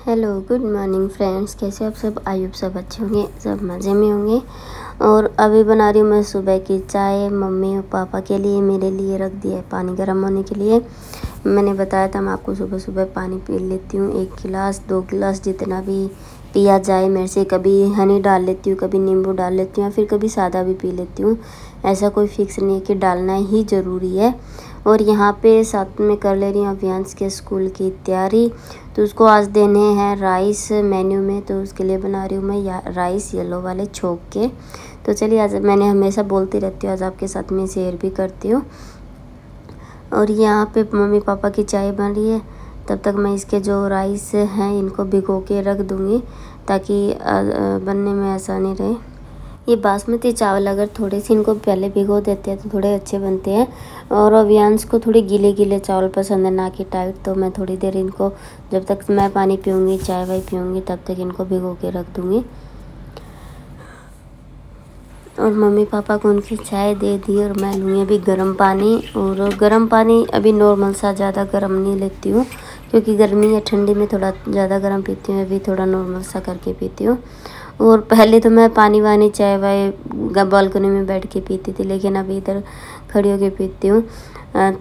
Hello good morning friends कैसे आप सब? आयुब सब अच्छे होंगे, सब मज़े में होंगे। और अभी बना रही हूँ मैं सुबह की चाय मम्मी और पापा के लिए। मेरे लिए रख दिया है पानी गर्म होने के लिए। मैंने बताया था मैं आपको सुबह सुबह पानी पी लेती हूँ। एक गिलास, दो गिलास जितना भी पिया जाए मेरे से। कभी हनी डाल लेती हूँ, कभी नींबू डाल लेती हूँ या फिर कभी सादा भी पी लेती हूँ। ऐसा कोई फिक्स नहीं है कि डालना ही ज़रूरी है। और यहाँ पे साथ में कर ले रही हूँ अभियांश के स्कूल की तैयारी। तो उसको आज देने हैं राइस मेन्यू में तो उसके लिए बना रही हूँ मैं राइस येलो वाले छोक के। तो चलिए आज मैंने हमेशा बोलती रहती हूँ, आज आपके साथ में शेयर भी करती हूँ। और यहाँ पे मम्मी पापा की चाय बन रही है। तब तक मैं इसके जो राइस हैं, इनको भिगो के रख दूँगी ताकि बनने में आसानी रहे। ये बासमती चावल अगर थोड़े से इनको पहले भिगो देते हैं तो थोड़े अच्छे बनते हैं। और अभियांश को थोड़े गीले गीले चावल पसंद है, ना कि टाइट तो मैं थोड़ी देर इनको, जब तक मैं पानी पीऊँगी, चाय वाय पीऊँगी, तब तक इनको भिगो के रख दूँगी। और मम्मी पापा को उनकी चाय दे दी और मैं लूँगी अभी गर्म पानी। और गर्म पानी अभी नॉर्मल सा ज़्यादा गर्म नहीं लेती हूँ, क्योंकि गर्मी या ठंडी में थोड़ा ज़्यादा गर्म पीती हूँ, अभी थोड़ा नॉर्मल सा करके पीती हूँ। और पहले तो मैं पानी वानी चाय वाय बालकनी में बैठ के पीती थी, लेकिन अभी इधर खड़ी होकर पीती हूँ।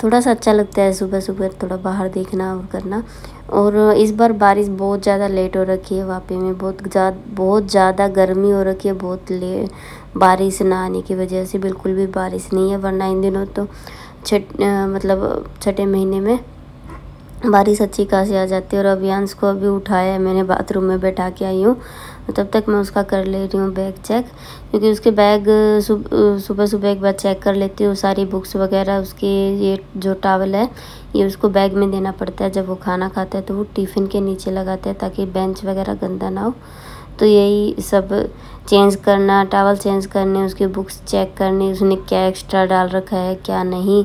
थोड़ा सा अच्छा लगता है सुबह सुबह थोड़ा बाहर देखना और करना। और इस बार बारिश बहुत ज़्यादा लेट हो रखी है वापी में, बहुत ज़्यादा बहुत ज़्यादा गर्मी हो रखी है, बहुत ले, बारिश ना आने की वजह से बिल्कुल भी बारिश नहीं है, वरना इन दिनों तो छठ मतलब छठे महीने में बारिश अच्छी खासी आ जाती है। और अभियांश को अभी उठाया है, मैंने बाथरूम में बैठा के आई हूँ। तब तक मैं उसका कर ले रही हूँ बैग चेक, क्योंकि उसके बैग सुबह सुबह एक बार चेक कर लेती हूँ, सारी बुक्स वगैरह, उसके ये जो टावल है, ये उसको बैग में देना पड़ता है, जब वो खाना खाता है तो वो टिफ़िन के नीचे लगाते हैं ताकि बेंच वगैरह गंदा ना हो। तो यही सब चेंज करना टावल चेंज करने उसकी बुक्स चेक करने उसने क्या एक्स्ट्रा डाल रखा है क्या नहीं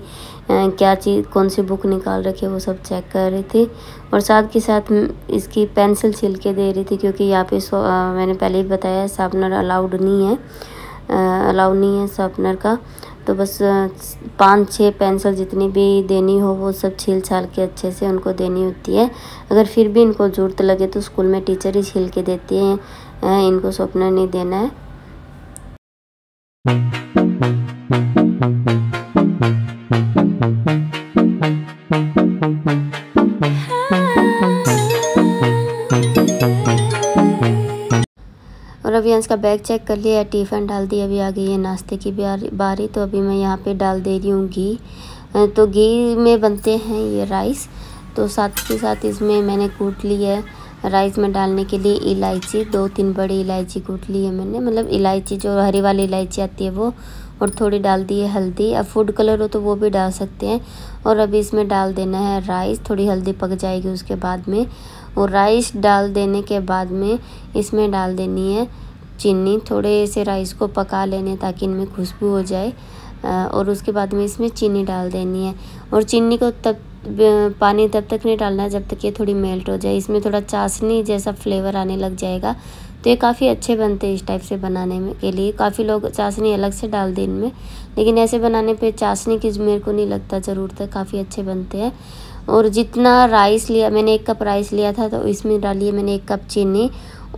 क्या चीज़ कौन सी बुक निकाल रखी है वो सब चेक कर रही थी। और साथ के साथ इसकी पेंसिल छिल के दे रही थी क्योंकि यहाँ पे आ, मैंने पहले ही बताया शार्पनर अलाउड नहीं है अलाउड नहीं है शार्पनर का। तो बस पाँच छः पेंसिल जितनी भी देनी हो वो सब छील छाल के अच्छे से उनको देनी होती है। अगर फिर भी इनको ज़रूरत लगे तो स्कूल में टीचर ही छील के देती हैं। इनको शार्पनर नहीं देना है। और अभी इसका बैग चेक कर लिया टिफ़िन डाल दिया, अभी आ गई है नाश्ते की बारी तो अभी मैं यहाँ पे डाल दे रही हूँ घी। तो घी में बनते हैं ये राइस तो साथ के साथ इसमें मैंने कूट ली है। राइस में डालने के लिए इलायची, दो तीन बड़ी इलायची कूट ली है मैंने। मतलब इलायची जो हरी वाली इलायची आती है वो, और थोड़ी डाल दी है हल्दी। अब फ़ूड कलर हो तो वो भी डाल सकते हैं। और अभी इसमें डाल देना है राइस थोड़ी हल्दी पक जाएगी उसके बाद में। और राइस डाल देने के बाद में इसमें डाल देनी है चीनी। थोड़े से राइस को पका लेने ताकि इनमें खुशबू हो जाए। और उसके बाद में इसमें चीनी डाल देनी है। और चीनी को तब पानी तब तक नहीं डालना जब तक ये थोड़ी मेल्ट हो जाए। इसमें थोड़ा चाशनी जैसा फ्लेवर आने लग जाएगा। तो ये काफ़ी अच्छे बनते हैं इस टाइप से बनाने में के लिए। काफ़ी लोग चाशनी अलग से डाल दें इनमें। लेकिन ऐसे बनाने पे चाशनी की मेरे को नहीं लगता ज़रूरत है काफ़ी अच्छे बनते हैं। और जितना राइस लिया मैंने एक कप राइस लिया था तो इसमें डालिए मैंने एक कप चीनी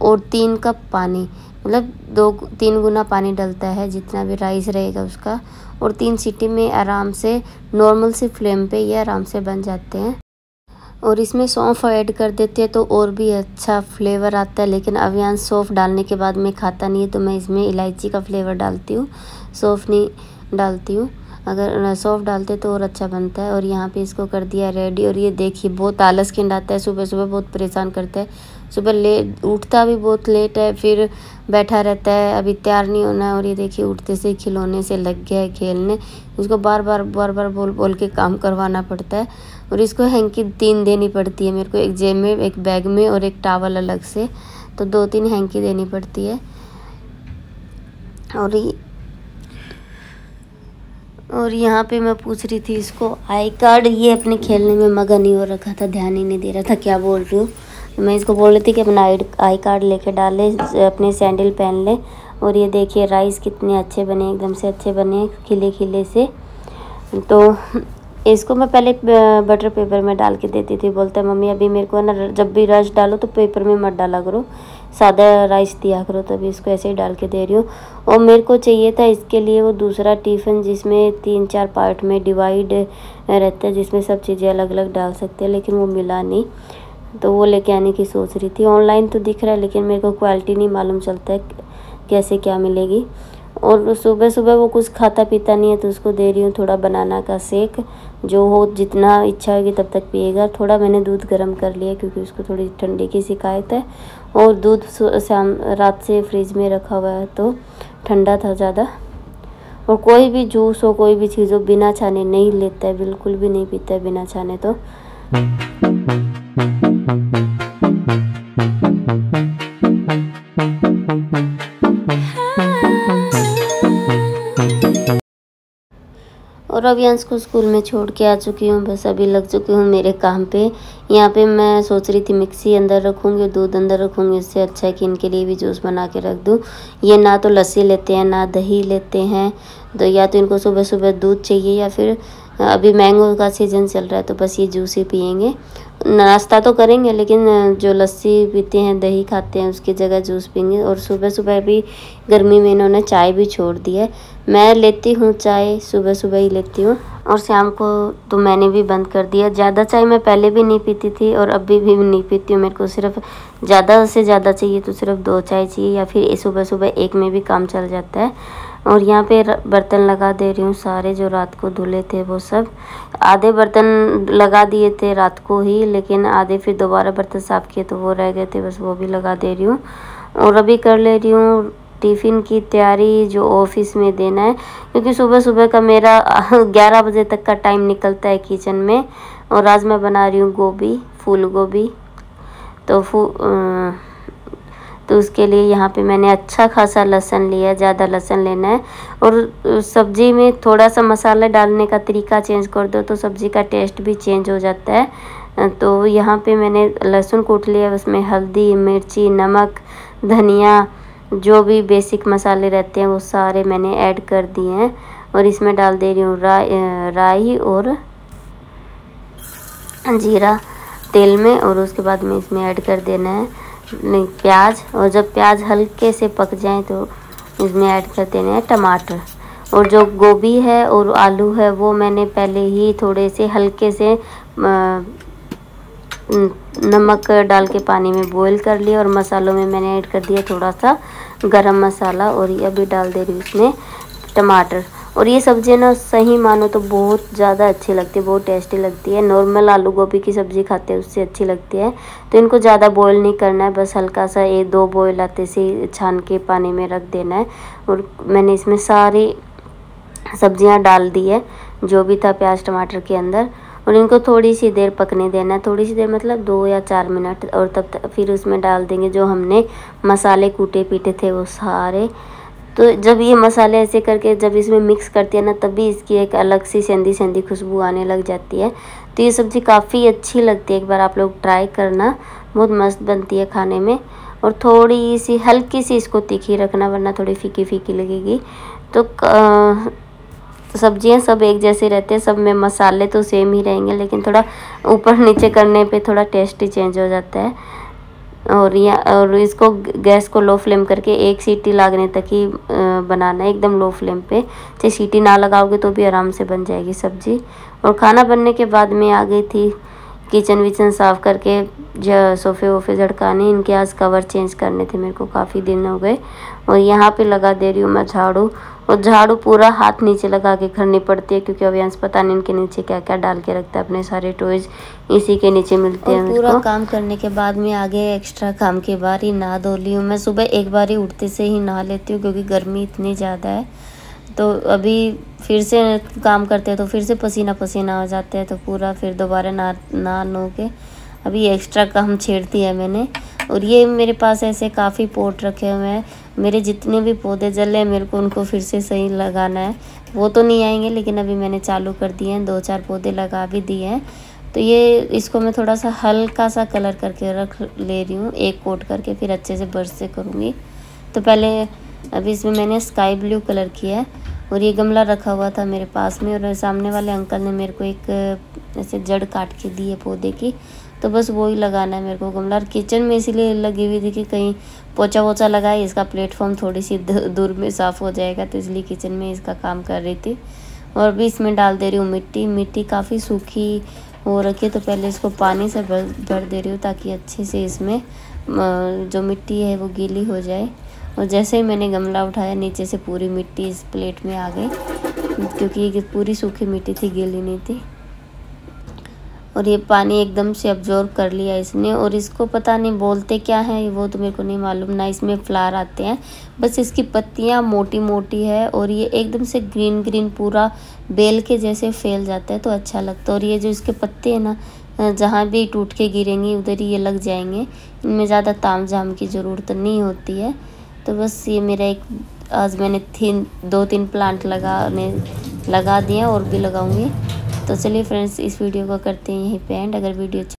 और तीन कप पानी। मतलब दो तीन गुना पानी डलता है जितना भी राइस रहेगा उसका। और तीन सीटी में आराम से नॉर्मल सी फ्लेम पे ये आराम से बन जाते हैं। और इसमें सौंफ ऐड कर देते हैं तो और भी अच्छा फ्लेवर आता है, लेकिन अभियान सौंफ डालने के बाद मैं खाता नहीं है तो मैं इसमें इलायची का फ्लेवर डालती हूँ। सौंफ नहीं डालती हूँ। अगर सौंफ डालते तो और अच्छा बनता है। और यहाँ पे इसको कर दिया रेडी और ये देखिए, बहुत आलस खिंडाता है सुबह सुबह बहुत परेशान करता है। सुबह लेट, उठता भी बहुत लेट है, फिर बैठा रहता है, अभी तैयार नहीं होना है और ये देखिए उठते से खिलौने से लग गया है खेलने। उसको बार बार बार बार बोल बोल के काम करवाना पड़ता है और इसको हैंकी तीन देनी पड़ती है मेरे को, एक जेब में, एक बैग में और एक टावल अलग से। तो दो तीन हैंकी देनी पड़ती है। और और यहाँ पे मैं पूछ रही थी इसको, आई कार्ड ये अपने खेलने में मगन ही हो रखा था, ध्यान ही नहीं दे रहा था, क्या बोल रही हूँ? मैं इसको बोल रही थी कि अपना आई आई कार्ड लेके डाले, अपने सैंडल पहन ले। और ये देखिए, राइस कितने अच्छे बने, एकदम से अच्छे बने खिले खिले से। तो इसको मैं पहले बटर पेपर में डाल के देती थी। बोलते, मम्मी, अभी मेरे को ना, जब भी रस डालो तो पेपर में मत डाला करो। सादा राइस दिया करो, तभी इसको ऐसे ही डाल के दे रही हूँ। और मेरे को चाहिए था इसके लिए वो दूसरा टिफ़िन जिसमें तीन चार पार्ट में डिवाइड रहता है, जिसमें सब चीज़ें अलग अलग डाल सकते हैं, लेकिन वो मिला नहीं। तो वो लेके आने की सोच रही थी। ऑनलाइन तो दिख रहा है, लेकिन मेरे को क्वालिटी नहीं मालूम चलता है कैसे क्या मिलेगी। और सुबह सुबह वो कुछ खाता पीता नहीं है तो उसको दे रही हूँ थोड़ा बनाना का सेक जो हो जितना इच्छा होगी तब तक पिएगा। थोड़ा मैंने दूध गर्म कर लिया क्योंकि उसको थोड़ी ठंडी की शिकायत है। और दूध शाम, रात से फ्रिज में रखा हुआ है तो ठंडा था ज़्यादा। और कोई भी जूस हो, कोई भी चीज़ हो, बिना छाने नहीं लेता है, बिल्कुल भी नहीं पीता है बिना छाने तो। और अभी अंश को स्कूल में छोड़ के आ चुकी हूँ। बस अभी लग चुकी हूँ मेरे काम पे। यहाँ पे मैं सोच रही थी मिक्सी अंदर रखूँगी दूध अंदर रखूँगी। इससे अच्छा है कि इनके लिए भी जूस बना के रख दूँ। ये ना तो लस्सी लेते हैं, ना दही लेते हैं। तो या तो इनको सुबह सुबह दूध चाहिए या फिर अभी मैंगो का सीज़न चल रहा है तो बस ये जूस ही पियेंगे। नाश्ता तो करेंगे, लेकिन जो लस्सी पीते हैं, दही खाते हैं, उसकी जगह जूस पीएँगे। और सुबह सुबह भी गर्मी में इन्होंने चाय भी छोड़ दी है। मैं लेती हूँ चाय सुबह सुबह ही लेती हूँ। और शाम को तो मैंने भी बंद कर दिया। ज़्यादा चाय मैं पहले भी नहीं पीती थी, और अभी भी नहीं पीती हूँ। मेरे को सिर्फ़ ज़्यादा से ज़्यादा चाहिए तो सिर्फ़ दो चाय चाहिए, या फिर सुबह सुबह एक में भी काम चल जाता है। और यहाँ पे बर्तन लगा दे रही हूँ सारे जो रात को धुले थे वो सब। आधे बर्तन लगा दिए थे रात को ही, लेकिन आधे फिर दोबारा बर्तन साफ़ किए तो वो रह गए थे, बस वो भी लगा दे रही हूँ। और अभी कर ले रही हूँ टिफ़िन की तैयारी जो ऑफ़िस में देना है, क्योंकि सुबह सुबह का मेरा ग्यारह बजे तक का टाइम निकलता है किचन में। और आज मैं बना रही हूँ गोभी फूल गोभी तो फू तो उसके लिए यहाँ पे मैंने अच्छा खासा लहसन लिया, ज़्यादा लहसन लेना है। और सब्ज़ी में थोड़ा सा मसाला डालने का तरीका चेंज कर दो तो सब्ज़ी का टेस्ट भी चेंज हो जाता है। तो यहाँ पे मैंने लहसुन कूट लिया, उसमें हल्दी, मिर्ची, नमक, धनिया, जो भी बेसिक मसाले रहते हैं वो सारे मैंने ऐड कर दिए हैं। और इसमें डाल दे रही हूँ राई राई और जीरा तेल में और उसके बाद में इसमें ऐड कर देना है। नहीं, प्याज, और जब प्याज हल्के से पक जाए तो इसमें ऐड कर देने हैं टमाटर। और जो गोभी है और आलू है, वो मैंने पहले ही थोड़े से हल्के से नमक डाल के पानी में बॉईल कर लिया और मसालों में मैंने ऐड कर दिया थोड़ा सा गरम मसाला और ये अभी डाल दे रही हूँ टमाटर। और ये सब्ज़ी ना, सही मानो तो बहुत ज़्यादा अच्छी लगती है, बहुत टेस्टी लगती है। नॉर्मल आलू गोभी की सब्ज़ी खाते हैं, उससे अच्छी लगती है। तो इनको ज़्यादा बॉयल नहीं करना है, बस हल्का सा एक दो बॉयल आते से छान के पानी में रख देना है। और मैंने इसमें सारी सब्ज़ियाँ डाल दी है, जो भी था प्याज, टमाटर के अंदर। और इनको थोड़ी सी देर पकने देना है थोड़ी सी देर मतलब दो या चार मिनट। और तब तक फिर उसमें डाल देंगे जो हमने मसाले कूटे पीटे थे वो सारे। तो जब ये मसाले ऐसे करके जब इसमें मिक्स करती है ना तभी इसकी एक अलग सी सेंधी सेंधी खुशबू आने लग जाती है। तो ये सब्ज़ी काफ़ी अच्छी लगती है, एक बार आप लोग ट्राई करना। बहुत मस्त बनती है खाने में। और थोड़ी सी, हल्की सी इसको तीखी रखना, वरना थोड़ी फीकी फीकी लगेगी। तो सब्ज़ियाँ सब एक जैसे रहते हैं, सब में मसाले तो सेम ही रहेंगे, लेकिन थोड़ा ऊपर नीचे करने पे थोड़ा टेस्ट ही चेंज हो जाता है। और या, और इसको गैस को लो फ्लेम करके एक सीटी लागने तक ही बनाना है, एकदम लो फ्लेम पे। चाहे सीटी ना लगाओगे तो भी आराम से बन जाएगी सब्ज़ी। और खाना बनने के बाद में आ गई थी किचन विचन साफ़ करके सोफ़े वोफ़े झड़काने इनके आज कवर चेंज करने थे मेरे को काफ़ी दिन हो गए। और यहाँ पे लगा दे रही हूँ मैं झाड़ू। और झाड़ू पूरा हाथ नीचे लगा के करनी पड़ती है क्योंकि अभी अभियांश पता नहीं इनके नीचे क्या क्या डाल के रखता है अपने सारे टॉयज इसी के नीचे मिलते हैं पूरा काम करने के बाद में आगे एक्स्ट्रा काम के बाद ही नहा धो ली हूँ। मैं सुबह एक बार ही उठते से ही नहा लेती हूँ क्योंकि गर्मी इतनी ज़्यादा है। तो अभी फिर से काम करते हैं तो फिर से पसीना पसीना हो जाते हैं तो पूरा फिर दोबारा ना ना नो के अभी एक्स्ट्रा काम छेड़ दिया है मैंने। और ये मेरे पास ऐसे काफ़ी पोट रखे हुए हैं। मेरे जितने भी पौधे जले हैं, मेरे को उनको फिर से सही लगाना है। वो तो नहीं आएँगे, लेकिन अभी मैंने चालू कर दिए हैं। दो चार पौधे लगा भी दिए हैं। तो ये इसको मैं थोड़ा सा हल्का सा कलर करके रख ले रही हूँ। एक कोट करके फिर अच्छे से ब्रश से करूँगी। तो पहले अभी इसमें मैंने स्काई ब्लू कलर किया है और ये गमला रखा हुआ था मेरे पास में और सामने वाले अंकल ने मेरे को एक, ऐसे जड़ काट के दी है पौधे की। तो बस वो ही लगाना है मेरे को गमला। और किचन में इसीलिए लगी हुई थी कि कहीं पोचा वोचा लगाए, इसका प्लेटफॉर्म थोड़ी सी दूर में साफ़ हो जाएगा तो इसलिए किचन में इसका काम कर रही थी। और भी इसमें डाल दे रही हूँ मिट्टी। मिट्टी काफ़ी सूखी हो रखी है तो पहले इसको पानी से भर भर दे रही हूँ ताकि अच्छे से इसमें जो मिट्टी है वो गीली हो जाए। और जैसे ही मैंने गमला उठाया, नीचे से पूरी मिट्टी इस प्लेट में आ गई, क्योंकि ये पूरी सूखी मिट्टी थी, गीली नहीं थी। और ये पानी एकदम से अब्जॉर्ब कर लिया इसने और इसको पता नहीं बोलते क्या है वो तो मेरे को नहीं मालूम, ना इसमें फ्लावर आते हैं। बस इसकी पत्तियाँ मोटी मोटी है और ये एकदम से ग्रीन ग्रीन पूरा बेल के जैसे फैल जाता है तो अच्छा लगता है। और ये जो इसके पत्ते हैं ना, जहाँ भी टूट के गिरेंगे, उधर ही ये लग जाएँगे। इनमें ज़्यादा ताम की ज़रूरत नहीं होती है। तो बस ये मेरा एक, आज मैंने तीन, दो तीन प्लांट लगाने लगा दिया और भी लगाऊँगी। तो चलिए फ्रेंड्स इस वीडियो को करते हैं यहीं पे एंड अगर वीडियो